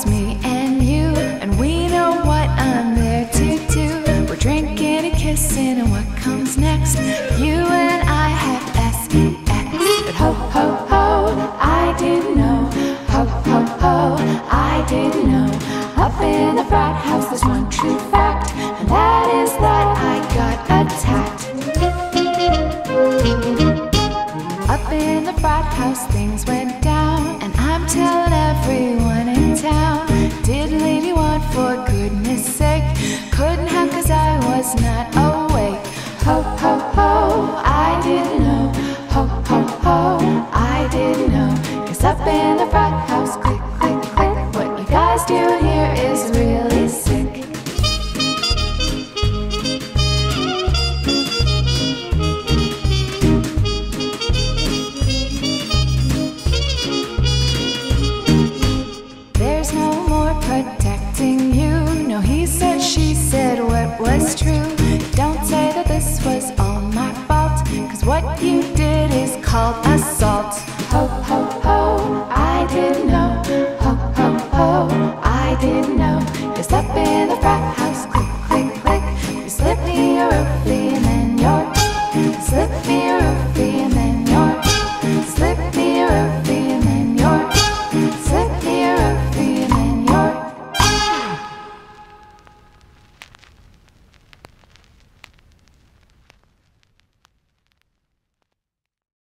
just me and you, and we know what I'm there to do. We're drinking and kissing, and what comes next? You and I have sex, but ho ho ho, I didn't know. Ho ho ho, I didn't know. Up in the frat house, there's one true fact, and that is that I got attacked. Up in the frat house, things went down, and I'm telling. Not awake. Ho, ho, ho, I didn't know. Ho, ho, ho, I didn't know. Cause up in the frat house, assault. Ho, ho, ho, I didn't know. Ho, ho, ho, I didn't know. Cause up in the frat house.